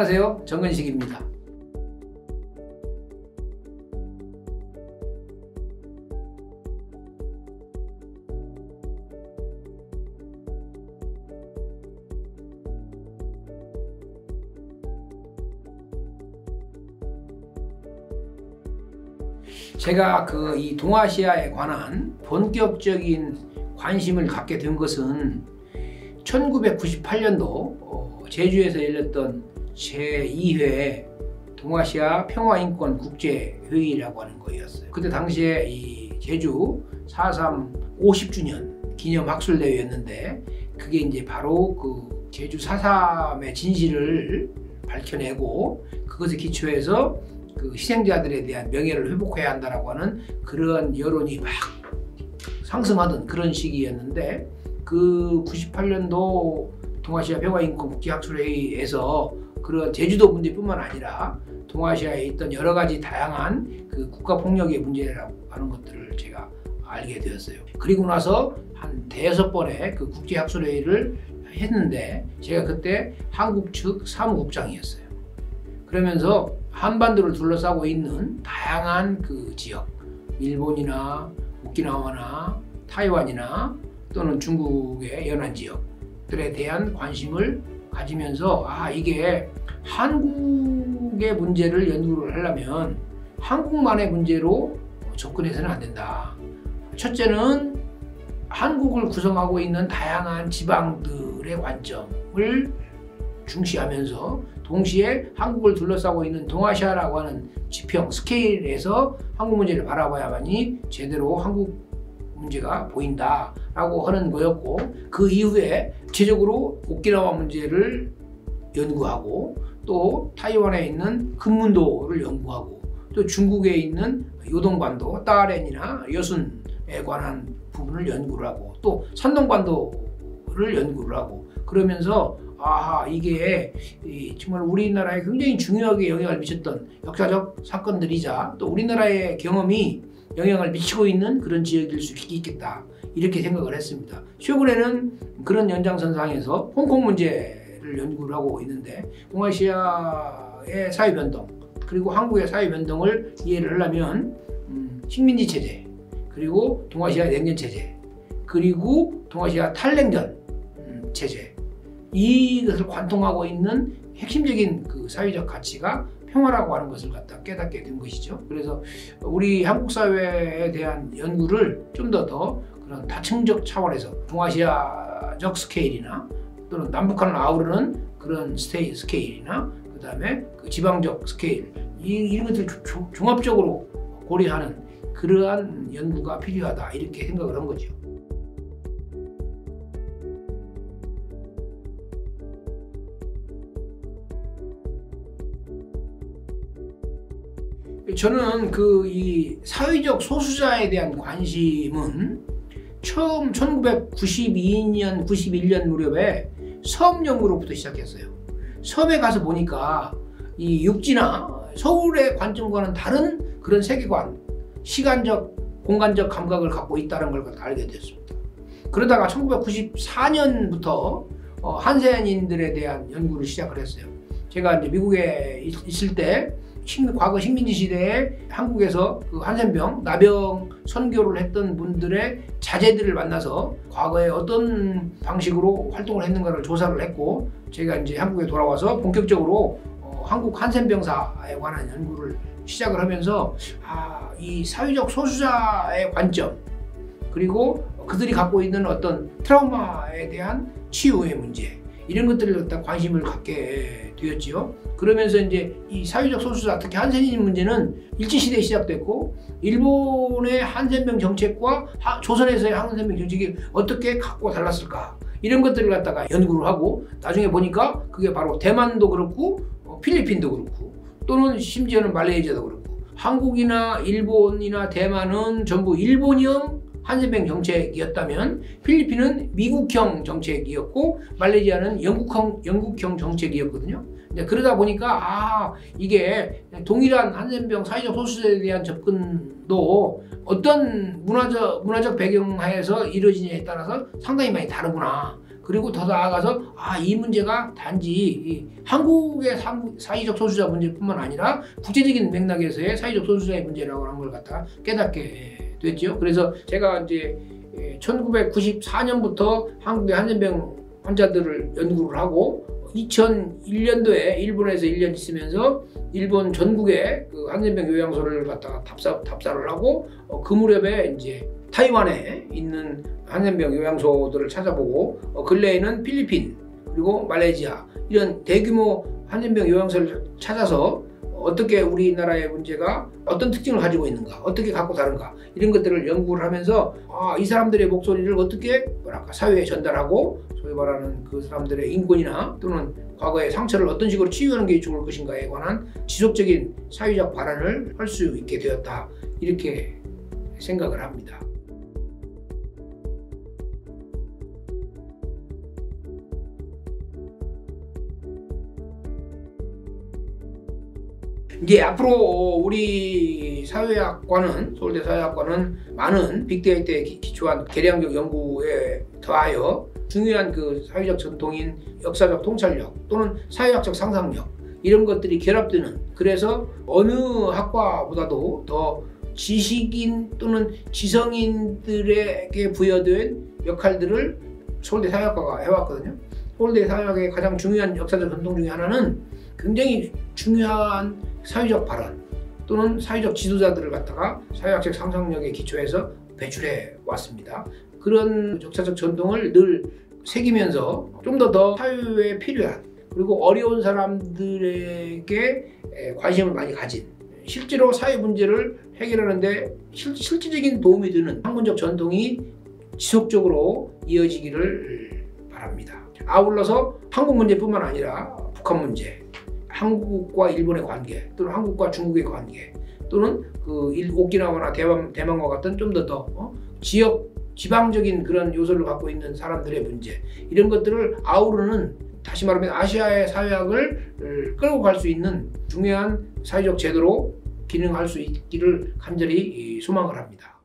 안녕하세요. 정근식입니다. 제가 그 이 동아시아에 관한 본격적인 관심을 갖게 된 것은 1998년도 어, 제주에서 열렸던 제2회 동아시아 평화인권 국제회의라고 하는 거였어요. 그때 당시에 이 제주 4.3 50주년 기념 학술대회였는데 그게 이제 바로 그 제주 4.3의 진실을 밝혀내고 그것에 기초해서 그 희생자들에 대한 명예를 회복해야 한다라고 하는 그런 여론이 막 상승하던 그런 시기였는데 그 98년도 동아시아 평화인권 국제학술회의에서 그런 제주도 문제뿐만 아니라 동아시아에 있던 여러 가지 다양한 그 국가 폭력의 문제라고 하는 것들을 제가 알게 되었어요. 그리고 나서 한 대여섯 번의 그 국제 학술 회의를 했는데 제가 그때 한국 측 사무국장이었어요. 그러면서 한반도를 둘러싸고 있는 다양한 그 지역, 일본이나 오키나와나 타이완이나 또는 중국의 연안 지역들에 대한 관심을 가지면서 아 이게 한국의 문제를 연구를 하려면 한국만의 문제로 접근해서는 안 된다. 첫째는 한국을 구성하고 있는 다양한 지방들의 관점을 중시하면서 동시에 한국을 둘러싸고 있는 동아시아라고 하는 지평 스케일에서 한국 문제를 바라봐야만이 제대로 한국 문제가 보인다라고 하는 거였고 그 이후에 구체적으로 오키나와 문제를 연구하고 또 타이완에 있는 금문도를 연구하고 또 중국에 있는 요동반도 따렌이나 여순에 관한 부분을 연구를 하고 또 산동반도를 연구를 하고 그러면서 아 이게 정말 우리나라에 굉장히 중요하게 영향을 미쳤던 역사적 사건들이자 또 우리나라의 경험이 영향을 미치고 있는 그런 지역일 수 있겠다 이렇게 생각을 했습니다. 최근에는 그런 연장선상에서 홍콩 문제를 연구를 하고 있는데 동아시아의 사회 변동 그리고 한국의 사회 변동을 이해를 하려면 음, 식민지 체제 그리고 동아시아 냉전 체제 그리고 동아시아 탈냉전 음, 체제 이것을 관통하고 있는 핵심적인 그 사회적 가치가 평화라고 하는 것을 갖다 깨닫게 된 것이죠. 그래서 우리 한국 사회에 대한 연구를 좀더더 그런 다층적 차원에서 동아시아적 스케일이나 또는 남북한을 아우르는 그런 스테이 스케일이나 그 다음에 그 지방적 스케일 이, 이런 것들 종합적으로 고려하는 그러한 연구가 필요하다 이렇게 생각을 한 거죠. 저는 그 이 사회적 소수자에 대한 관심은 처음 1992년, 91년 무렵에 섬 연구로부터 시작했어요. 섬에 가서 보니까 이 육지나 서울의 관점과는 다른 그런 세계관, 시간적, 공간적 감각을 갖고 있다는 걸 알게 됐습니다. 그러다가 1994년부터 어, 한세인들에 대한 연구를 시작을 했어요. 제가 이제 미국에 있을 때 과거 식민지 시대에 한국에서 그 한센병, 나병 선교를 했던 분들의 자제들을 만나서 과거에 어떤 방식으로 활동을 했는가를 조사를 했고 제가 이제 한국에 돌아와서 본격적으로 어, 한국 한센병사에 관한 연구를 시작을 하면서 아, 이 사회적 소수자의 관점 그리고 그들이 갖고 있는 어떤 트라우마에 대한 치유의 문제 이런 것들을 갖다 관심을 갖게 되었지요. 그러면서 이제 이 사회적 소수자 특히 한센인 문제는 일제시대에 시작됐고 일본의 한센병 정책과 조선에서의 한센병 정책이 어떻게 갖고 달랐을까 이런 것들을 갖다가 연구를 하고 나중에 보니까 그게 바로 대만도 그렇고 어, 필리핀도 그렇고 또는 심지어는 말레이시아도 그렇고 한국이나 일본이나 대만은 전부 일본형 한센병 정책이었다면 필리핀은 미국형 정책이었고 말레이시아는 영국형, 영국형 정책이었거든요. 그러다 보니까 아 이게 동일한 한센병 사회적 소수자에 대한 접근도 어떤 문화적 문화적 배경 하에서 이루어지냐에 따라서 상당히 많이 다르구나. 그리고 더 나아가서 아 이 문제가 단지 이 한국의 사- 사회적 소수자 문제뿐만 아니라 국제적인 맥락에서의 사회적 소수자의 문제라고 하는 걸 갖다가 깨닫게 됐죠. 그래서 제가 이제 1994년부터 한국의 한센병 환자들을 연구를 하고 2001년도에 일본에서 1년 있으면서 일본 전국에 그 한센병 요양소를 갖다가 답사, 답사를 하고 어, 그 무렵에 이제 타이완에 있는 한센병 요양소들을 찾아보고 어, 근래에는 필리핀 그리고 말레이시아 이런 대규모 한센병 요양소를 찾아서 어떻게 우리나라의 문제가 어떤 특징을 가지고 있는가 어떻게 갖고 다른가 이런 것들을 연구를 하면서 아, 이 사람들의 목소리를 어떻게 뭐랄까 사회에 전달하고 소위 말하는 그 사람들의 인권이나 또는 과거의 상처를 어떤 식으로 치유하는 게 좋을 것인가에 관한 지속적인 사회적 발언을 할 수 있게 되었다 이렇게 생각을 합니다. 이제 앞으로 우리 사회학과는 서울대 사회학과는 많은 빅데이터에 기- 기초한 개량적 연구에 더하여 중요한 그 사회적 전통인 역사적 통찰력 또는 사회학적 상상력 이런 것들이 결합되는 그래서 어느 학과보다도 더 지식인 또는 지성인들에게 부여된 역할들을 서울대 사회학과가 해왔거든요. 서울대 사회학의 가장 중요한 역사적 전통 중에 하나는 굉장히 중요한 사회적 발언 또는 사회적 지도자들을 갖다가 사회학적 상상력에 기초해서 배출해 왔습니다. 그런 역사적 전통을 늘 새기면서 좀 더 더 사회에 필요한 그리고 어려운 사람들에게 에, 관심을 많이 가진 실제로 사회 문제를 해결하는데 실, 실질적인 도움이 되는 학문적 전통이 지속적으로 이어지기를 바랍니다. 아울러서 한국 문제뿐만 아니라 북한 문제, 한국과 일본의 관계, 또는 한국과 중국의 관계, 또는 그 일- 오키나와나 대만, 대만과 같은 좀더더 어? 지역 지방적인 그런 요소를 갖고 있는 사람들의 문제 이런 것들을 아우르는 다시 말하면 아시아의 사회학을 을, 끌고 갈 수 있는 중요한 사회적 제도로 기능할 수 있기를 간절히 이, 소망을 합니다.